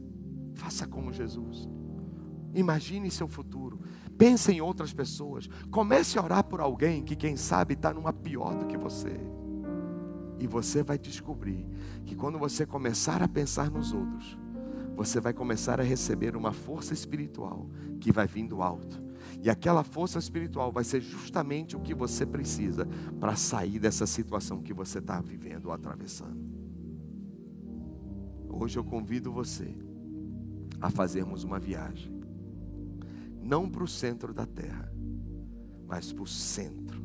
Speaker 1: Faça como Jesus. Imagine seu futuro. Pense em outras pessoas. Comece a orar por alguém que, quem sabe, está numa pior do que você. E você vai descobrir que quando você começar a pensar nos outros, você vai começar a receber uma força espiritual que vai vir do alto. E aquela força espiritual vai ser justamente o que você precisa para sair dessa situação que você está vivendo ou atravessando. Hoje eu convido você a fazermos uma viagem, não para o centro da terra, mas para o centro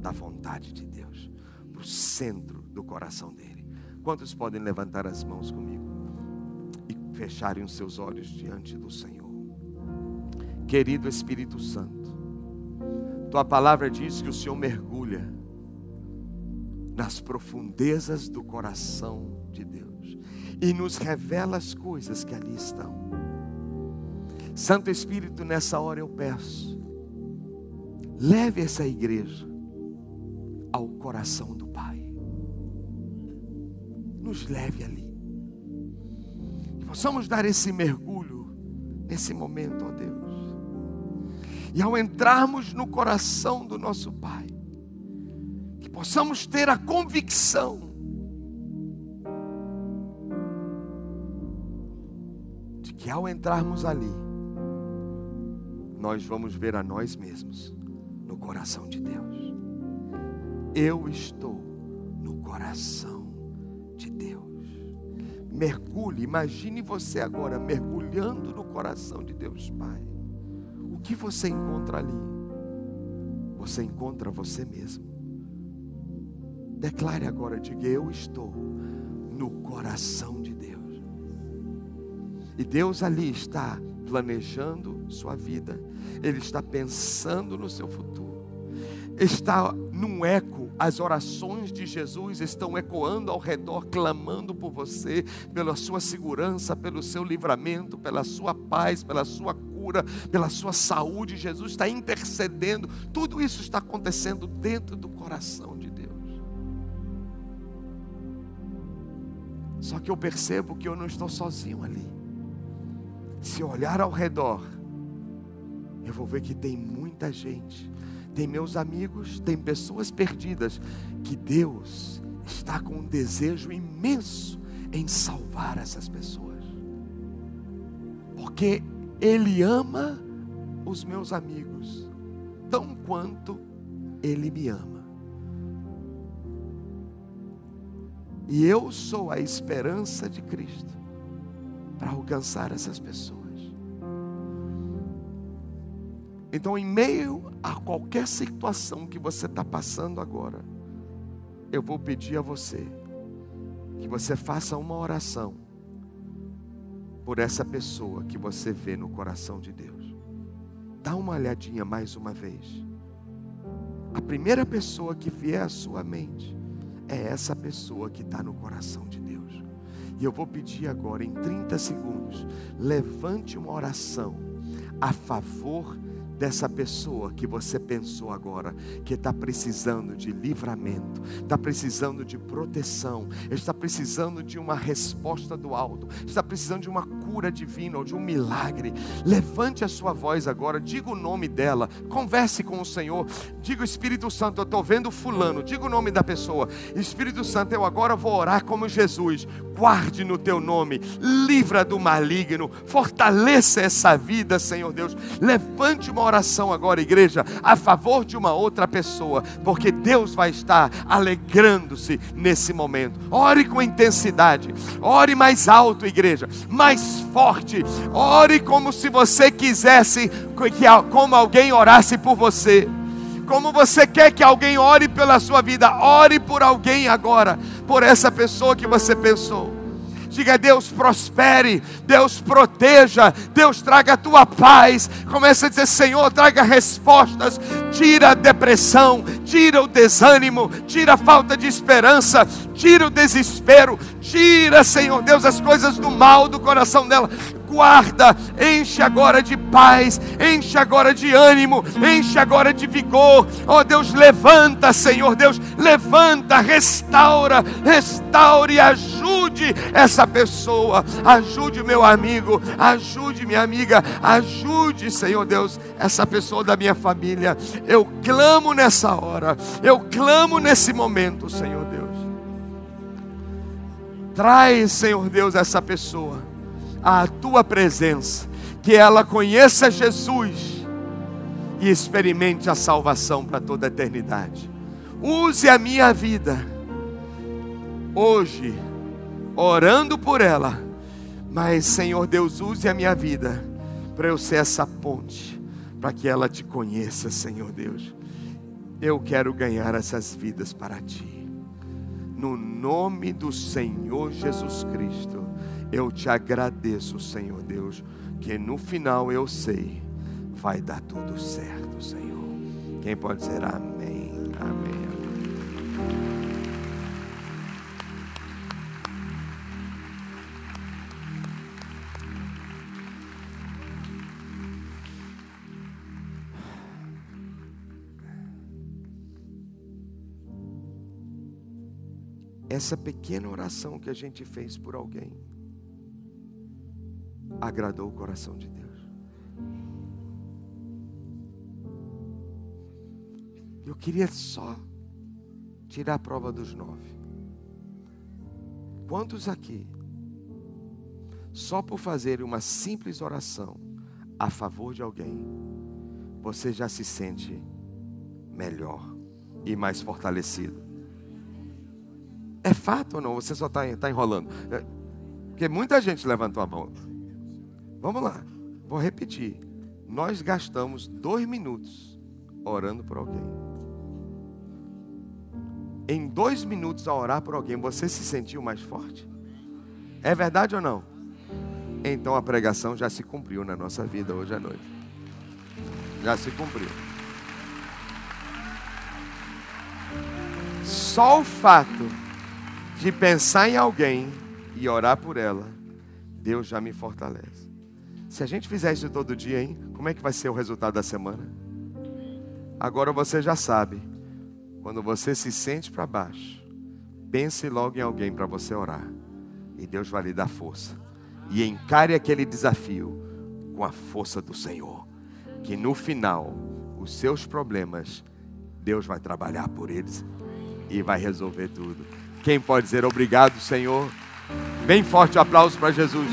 Speaker 1: da vontade de Deus, para o centro do coração dele. Quantos podem levantar as mãos comigo? Fecharem os seus olhos diante do Senhor. Querido Espírito Santo, Tua palavra diz que o Senhor mergulha nas profundezas do coração de Deus e nos revela as coisas que ali estão. Santo Espírito, nessa hora eu peço, leve essa igreja ao coração do Pai. Nos leve ali. Possamos dar esse mergulho nesse momento, ó Deus. E ao entrarmos no coração do nosso Pai, que possamos ter a convicção de que ao entrarmos ali, nós vamos ver a nós mesmos no coração de Deus. Eu estou no coração de Deus. Mergulhe, imagine você agora mergulhando no coração de Deus Pai que você encontra ali? Você encontra você mesmo. Declare agora, diga: Eu estou no coração de Deus. E Deus ali está planejando sua vida, Ele está pensando no seu futuro, está num eco, as orações de Jesus estão ecoando ao redor, clamando por você, pela sua segurança, pelo seu livramento, pela sua paz, pela sua cura, pela sua saúde. Jesus está intercedendo. Tudo isso está acontecendo dentro do coração de Deus. Só que eu percebo que eu não estou sozinho ali. Se eu olhar ao redor, eu vou ver que tem muita gente, tem meus amigos, tem pessoas perdidas, que Deus está com um desejo imenso em salvar essas pessoas. Porque ele ama os meus amigos, tão quanto Ele me ama. E eu sou a esperança de Cristo para alcançar essas pessoas. Então, em meio a qualquer situação que você está passando agora, eu vou pedir a você que você faça uma oração por essa pessoa que você vê no coração de Deus. Dá uma olhadinha mais uma vez. A primeira pessoa que vier à sua mente é essa pessoa que está no coração de Deus. E eu vou pedir agora, em 30 segundos, levante uma oração a favor dessa pessoa que você pensou agora, que está precisando de livramento, está precisando de proteção, está precisando de uma resposta do alto, está precisando de uma cura divina ou de um milagre. Levante a sua voz agora, diga o nome dela, converse com o Senhor, diga o Espírito Santo, eu estou vendo fulano, diga o nome da pessoa. Espírito Santo, eu agora vou orar como Jesus. Guarde no teu nome, livra do maligno, fortaleça essa vida, Senhor Deus. Levante uma oração agora, igreja, a favor de uma outra pessoa, porque Deus vai estar alegrando-se nesse momento. Ore com intensidade, ore mais alto, igreja, mais forte. Ore como se você quisesse que como alguém orasse por você. Como você quer que alguém ore pela sua vida, ore por alguém agora, por essa pessoa que você pensou. Diga, Deus prospere, Deus proteja, Deus traga a tua paz. Comece a dizer, Senhor, traga respostas, tira a depressão, tira o desânimo, tira a falta de esperança, tira o desespero, tira, Senhor Deus, as coisas do mal do coração dela guarda, enche agora de paz, enche agora de ânimo, enche agora de vigor. Ó oh, Deus, levanta, Senhor Deus, levanta, restaura, restaure, ajude essa pessoa, ajude meu amigo, ajude minha amiga, ajude, Senhor Deus, essa pessoa da minha família. Eu clamo nessa hora, eu clamo nesse momento, Senhor Deus. Traz, Senhor Deus, essa pessoa à tua presença, que ela conheça Jesus e experimente a salvação para toda a eternidade. Use a minha vida hoje, orando por ela, mas Senhor Deus, use a minha vida para eu ser essa ponte, para que ela te conheça, Senhor Deus. Eu quero ganhar essas vidas para ti. No nome do Senhor Jesus Cristo. Eu te agradeço, Senhor Deus, que no final eu sei, vai dar tudo certo, Senhor. Quem pode dizer amém? Amém. Essa pequena oração que a gente fez por alguém agradou o coração de Deus. Eu queria só tirar a prova dos nove. Quantos aqui, só por fazer uma simples oração a favor de alguém, você já se sente melhor e mais fortalecido? É fato ou não? Você só está tá enrolando? É, porque muita gente levantou a mão. Vamos lá, vou repetir. Nós gastamos dois minutos orando por alguém em dois minutos a orar por alguém, você se sentiu mais forte? É verdade ou não? Então a pregação já se cumpriu na nossa vida hoje à noite. Já se cumpriu. Só o fato de pensar em alguém e orar por ela, Deus já me fortalece. Se a gente fizer isso todo dia, hein? Como é que vai ser o resultado da semana? Agora você já sabe quando você se sente para baixo, pense logo em alguém para você orar. E Deus vai lhe dar força. E encare aquele desafio com a força do Senhor. Que no final, os seus problemas, Deus vai trabalhar por eles e vai resolver tudo. Quem pode dizer obrigado, Senhor? Bem forte aplauso para Jesus.